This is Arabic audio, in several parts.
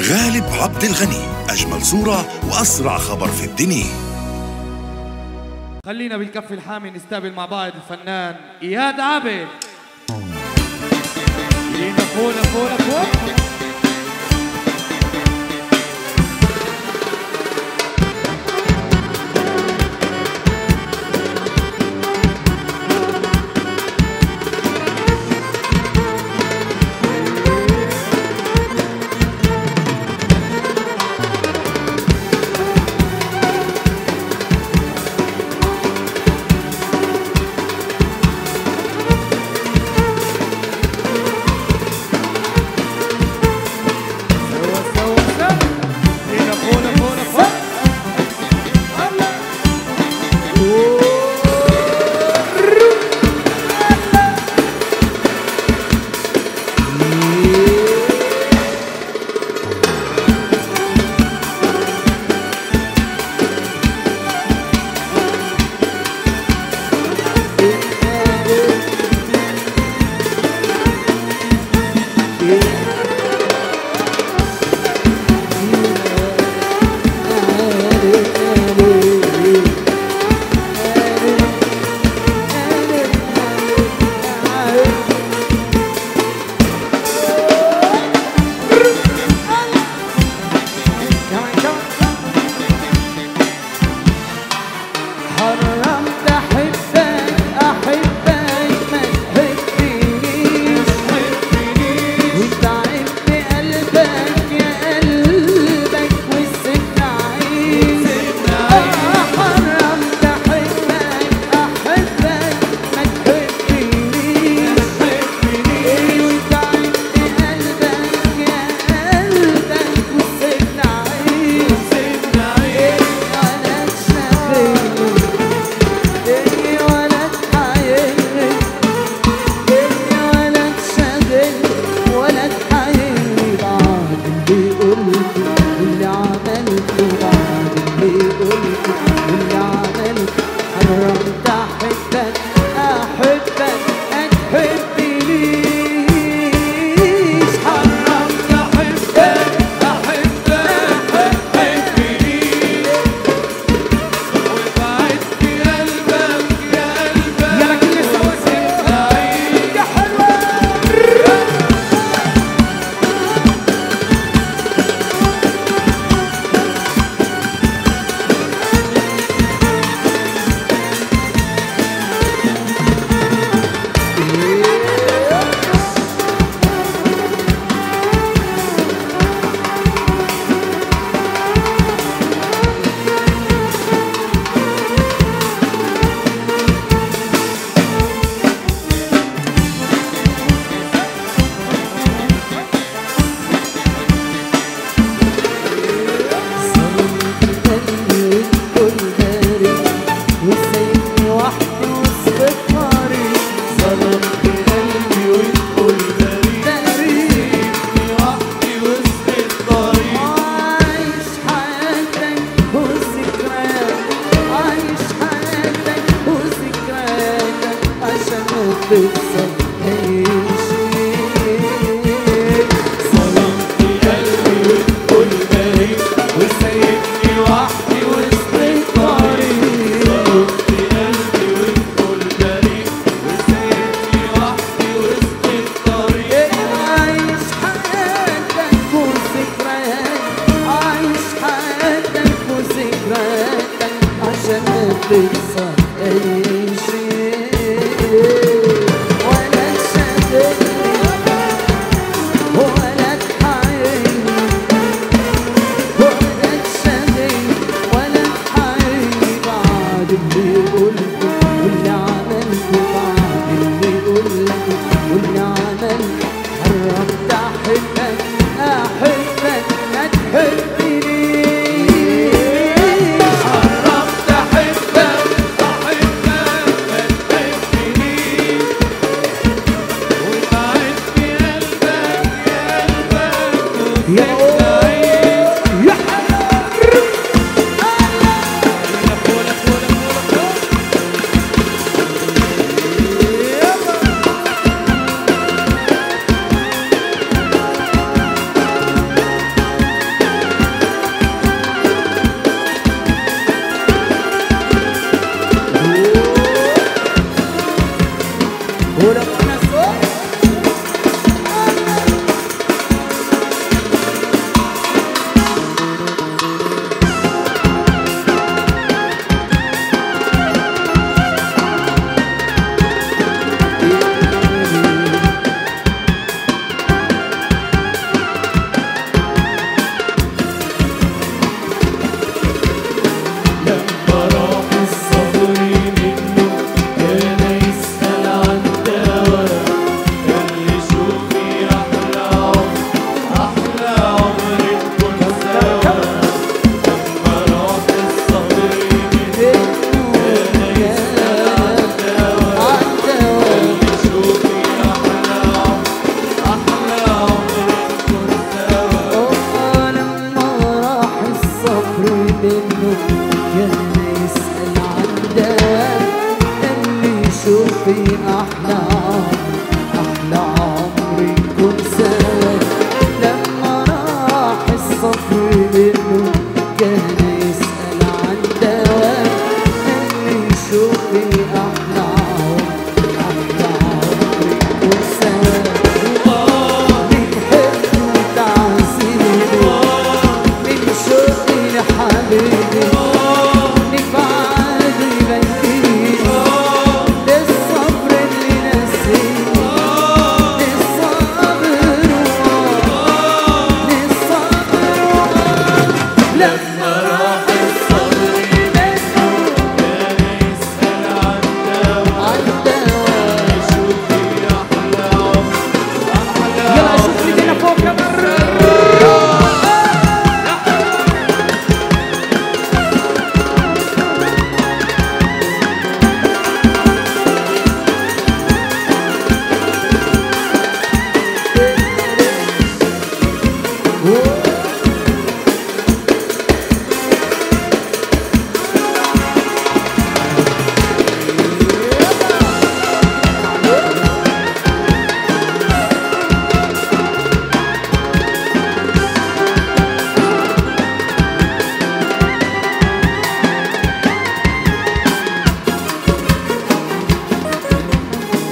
غالب عبد الغني أجمل صورة وأسرع خبر في الدنيا. خلينا بالكف الحامي نستقبل مع بعض الفنان إياد عابد. لينا فوق فوق فوق.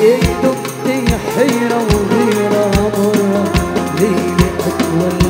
إيه اكتب حيرة وغيرة مرة ليه أكمل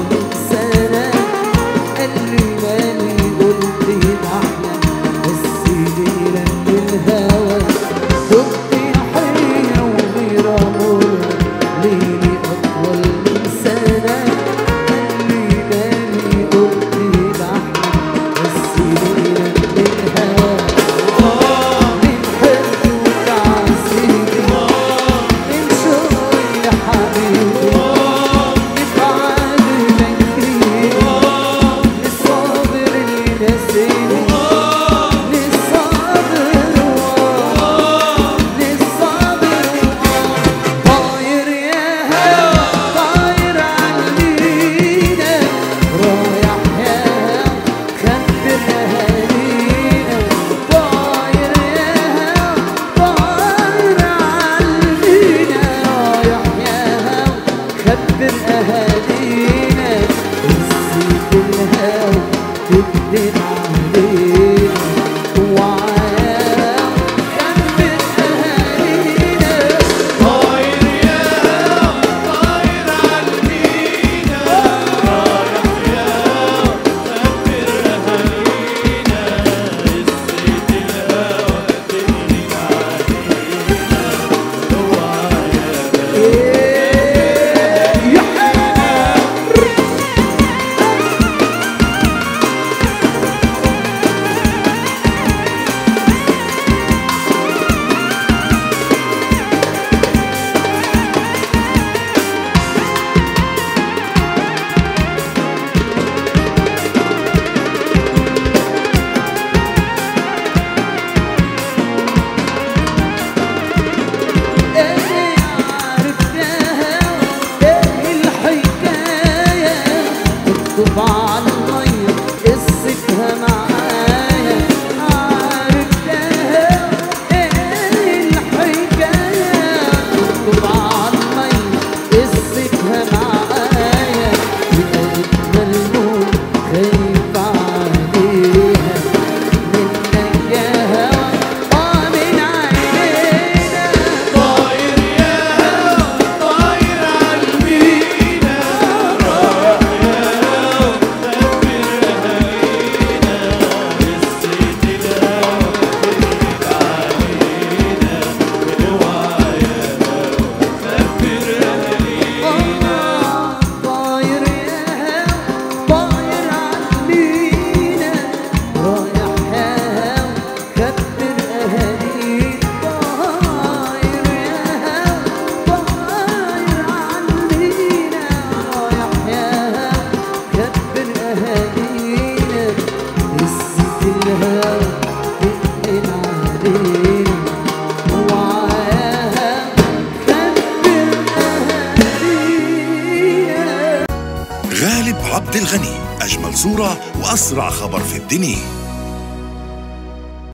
صورة وأسرع خبر في الدنيا.